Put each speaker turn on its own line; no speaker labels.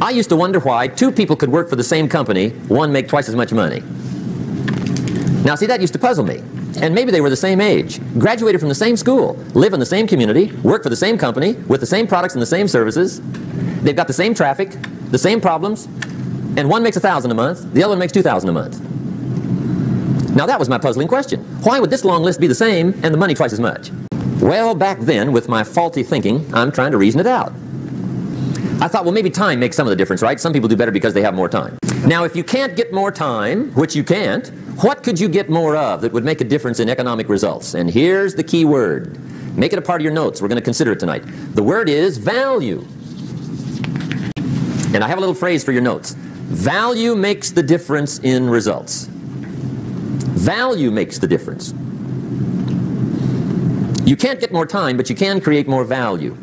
I used to wonder why two people could work for the same company, one make twice as much money. Now, see, that used to puzzle me. And maybe they were the same age, graduated from the same school, live in the same community, work for the same company, with the same products and the same services. They've got the same traffic, the same problems, and one makes a thousand a month, the other one makes two thousand a month. Now that was my puzzling question. Why would this long list be the same and the money twice as much? Well, back then, with my faulty thinking, I'm trying to reason it out. I thought, well, maybe time makes some of the difference, right? Some people do better because they have more time. Now, if you can't get more time, which you can't, what could you get more of that would make a difference in economic results? And here's the key word. Make it a part of your notes. We're going to consider it tonight. The word is value. And I have a little phrase for your notes. Value makes the difference in results. Value makes the difference. You can't get more time, but you can create more value.